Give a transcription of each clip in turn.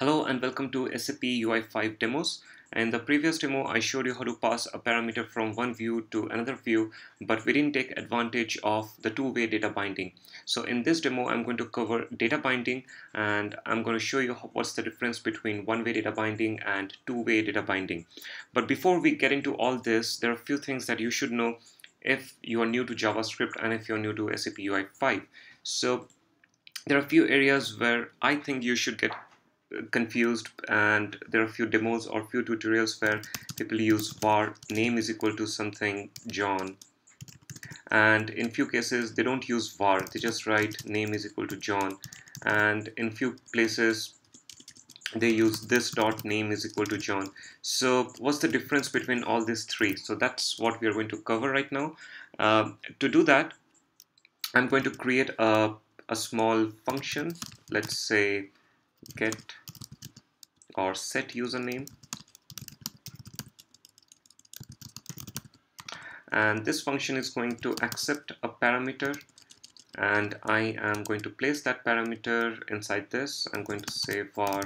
Hello and welcome to SAP UI5 demos. In the previous demo, I showed you how to pass a parameter from one view to another view, but we didn't take advantage of the two-way data binding. So in this demo, I'm going to cover data binding and I'm going to show you what's the difference between one-way data binding and two-way data binding. But before we get into all this, there are a few things that you should know if you are new to JavaScript and if you're new to SAP UI5. So there are a few areas where I think you should get confused and there are a few demos or few tutorials where people use var name is equal to something John. And in few cases they don't use var they just write name is equal to John. And in few places they use this dot name is equal to John. So what's the difference between all these three? So that's what we are going to cover right now. Uh, to do that I'm going to create a, a small function. Let's say get or set username. And this function is going to accept a parameter. And I am going to place that parameter inside this. I'm going to say var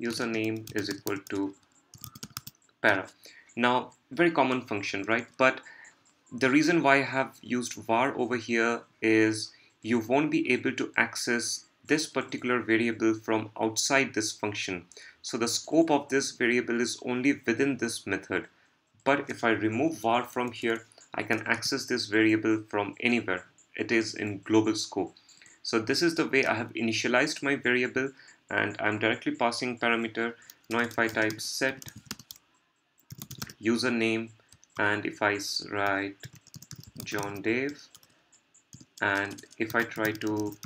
username is equal to para. Now very common function right? But the reason why I have used var over here is you won't be able to access this particular variable from outside this function. So the scope of this variable is only within this method. But if I remove var from here, I can access this variable from anywhere. It is in global scope. So this is the way I have initialized my variable and I'm directly passing parameter. Now if I type set username and if I write John Dave and if I try to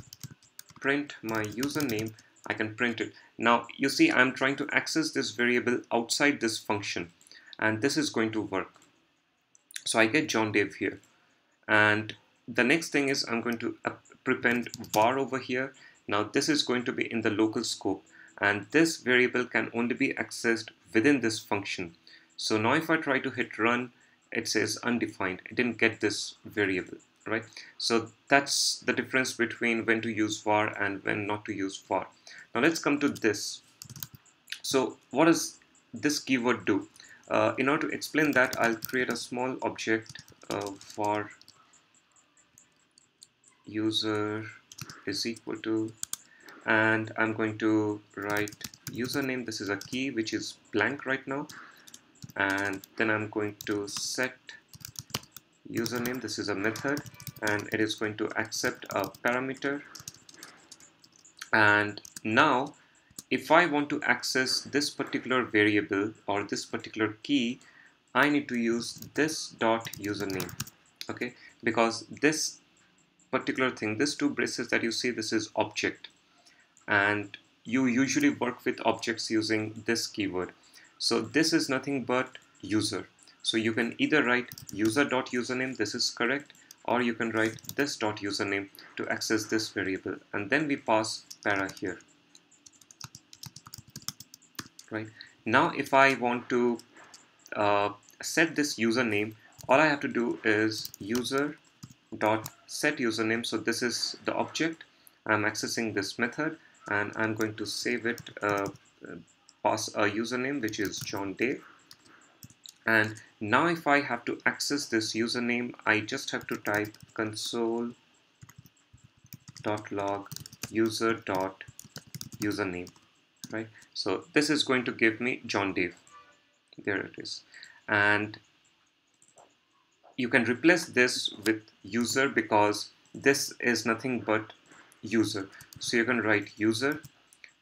print my username, I can print it. Now you see I'm trying to access this variable outside this function and this is going to work. So I get John Dave here and the next thing is I'm going to prepend var over here. Now this is going to be in the local scope and this variable can only be accessed within this function. So now if I try to hit run, it says undefined. It didn't get this variable right? So that's the difference between when to use var and when not to use var. Now let's come to this. So what does this keyword do? Uh, in order to explain that I'll create a small object uh, for user is equal to and I'm going to write username. This is a key which is blank right now. And then I'm going to set username this is a method and it is going to accept a parameter. And now if I want to access this particular variable or this particular key I need to use this dot username okay? Because this particular thing this two braces that you see this is object. And you usually work with objects using this keyword. So this is nothing but user so you can either write user.username, this is correct, or you can write this dot username to access this variable. And then we pass para here. Right? Now if I want to uh, set this username all I have to do is user dot set username so this is the object. I'm accessing this method and I'm going to save it uh, pass a username which is John Dave and now if I have to access this username I just have to type console dot log user dot username right? So this is going to give me John Dave there it is. And you can replace this with user because this is nothing but user. So you can write user.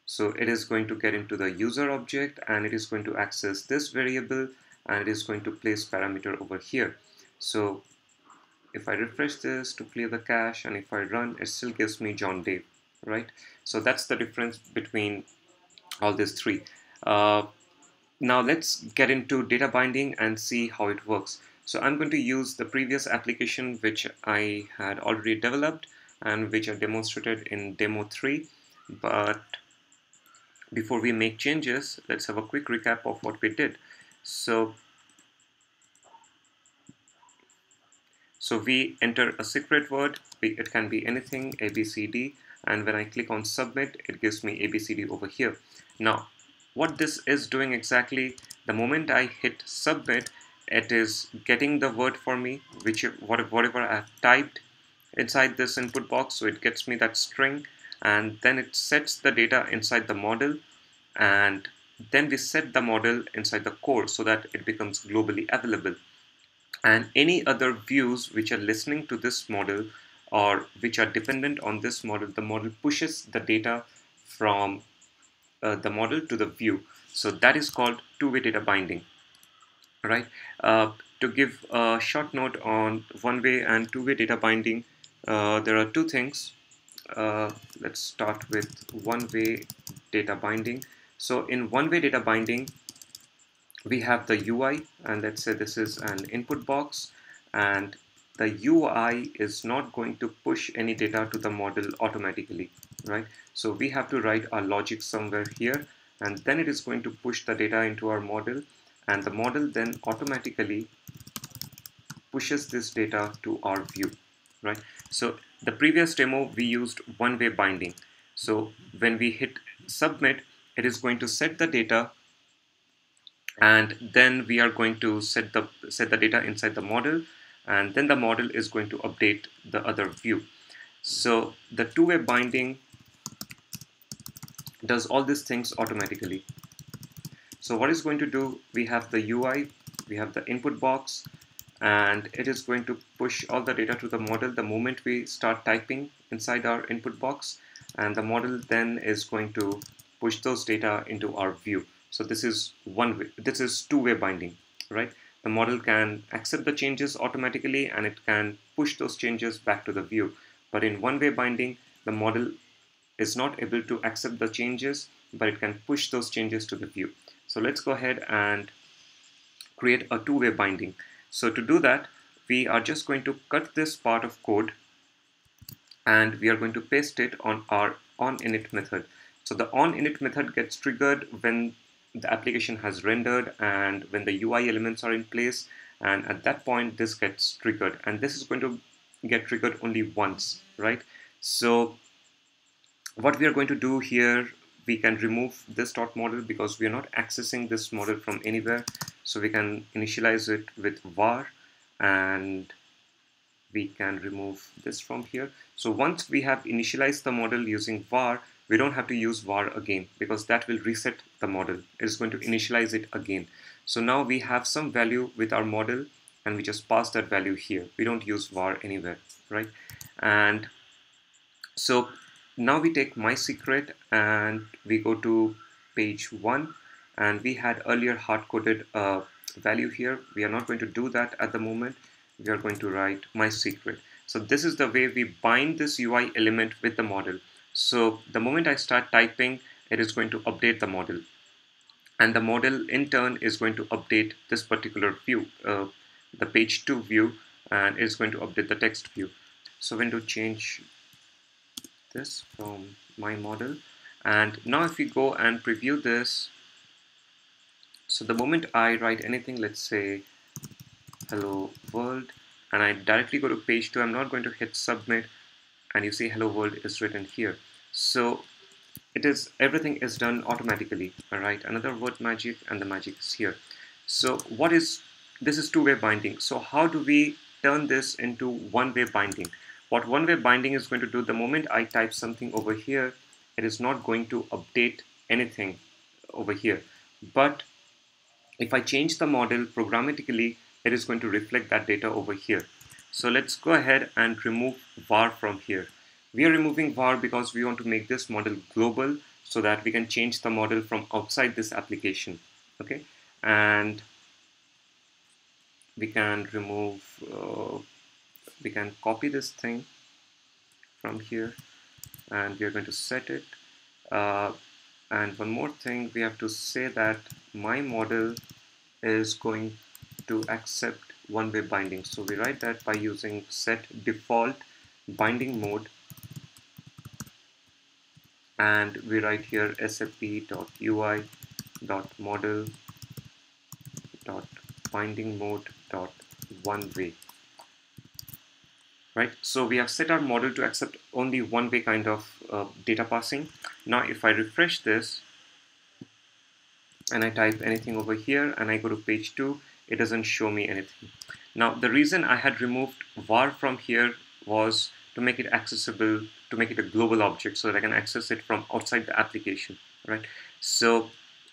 So it is going to get into the user object and it is going to access this variable and it is going to place parameter over here. So if I refresh this to clear the cache and if I run it still gives me John Dave right? So that's the difference between all these three. Uh, now let's get into data binding and see how it works. So I'm going to use the previous application which I had already developed and which I demonstrated in demo 3 but before we make changes let's have a quick recap of what we did so so we enter a secret word. It can be anything a b c d. And when I click on submit it gives me ABCD over here. Now what this is doing exactly the moment I hit submit it is getting the word for me which whatever I have typed inside this input box. So it gets me that string. And then it sets the data inside the model. And then we set the model inside the core so that it becomes globally available. And any other views which are listening to this model or which are dependent on this model the model pushes the data from uh, the model to the view. So that is called two-way data binding right? Uh, to give a short note on one-way and two-way data binding uh, there are two things. Uh, let's start with one-way data binding so in one-way data binding we have the UI and let's say this is an input box and the UI is not going to push any data to the model automatically right? So we have to write our logic somewhere here and then it is going to push the data into our model and the model then automatically pushes this data to our view right? So the previous demo we used one-way binding. So when we hit submit it is going to set the data and then we are going to set the set the data inside the model and then the model is going to update the other view. So the two-way binding does all these things automatically. So what is going to do we have the UI we have the input box and it is going to push all the data to the model the moment we start typing inside our input box and the model then is going to push those data into our view. So this is one way this is two-way binding right? The model can accept the changes automatically and it can push those changes back to the view. But in one-way binding the model is not able to accept the changes but it can push those changes to the view. So let's go ahead and create a two-way binding. So to do that, we are just going to cut this part of code and we are going to paste it on our onInit method. So the onInit method gets triggered when the application has rendered and when the UI elements are in place. And at that point this gets triggered. And this is going to get triggered only once, right? So what we are going to do here, we can remove this dot model because we are not accessing this model from anywhere. So we can initialize it with var and we can remove this from here. So once we have initialized the model using var we don't have to use var again because that will reset the model. It is going to initialize it again. So now we have some value with our model and we just pass that value here. We don't use var anywhere right? And so now we take my secret and we go to page one. And we had earlier hard-coded uh, value here. We are not going to do that at the moment. We are going to write my secret. So this is the way we bind this UI element with the model so the moment I start typing it is going to update the model. And the model in turn is going to update this particular view uh, the page 2 view and is going to update the text view. So when to change this from my model. And now if we go and preview this so the moment I write anything, let's say hello world, and I directly go to page two, I'm not going to hit submit, and you see hello world is written here. So it is everything is done automatically. All right, another word magic, and the magic is here. So what is this is two-way binding. So how do we turn this into one-way binding? What one-way binding is going to do, the moment I type something over here, it is not going to update anything over here. But if I change the model programmatically, it is going to reflect that data over here. So let's go ahead and remove var from here. We are removing var because we want to make this model global so that we can change the model from outside this application. Okay, and we can remove, uh, we can copy this thing from here and we are going to set it. Uh, and one more thing, we have to say that my model is going to accept one-way binding. So we write that by using set default binding mode and we write here sap.ui.model dot binding mode dot one way right? So we have set our model to accept only one-way kind of uh, data passing. Now if I refresh this and I type anything over here and I go to page 2, it doesn't show me anything. Now the reason I had removed var from here was to make it accessible, to make it a global object so that I can access it from outside the application, right? So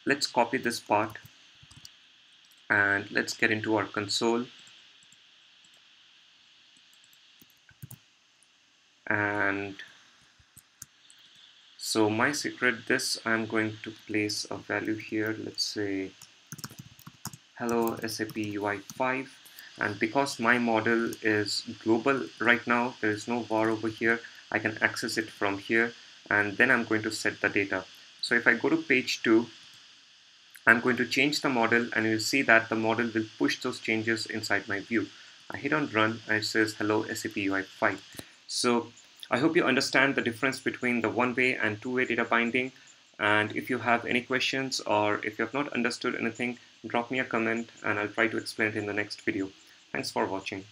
let's copy this part and let's get into our console and so my secret this I'm going to place a value here let's say hello SAP UI 5 and because my model is global right now there is no var over here I can access it from here and then I'm going to set the data. So if I go to page 2 I'm going to change the model and you'll see that the model will push those changes inside my view. I hit on run and it says hello SAP UI 5 so I hope you understand the difference between the one-way and two-way data binding. And if you have any questions or if you have not understood anything drop me a comment and I'll try to explain it in the next video. Thanks for watching.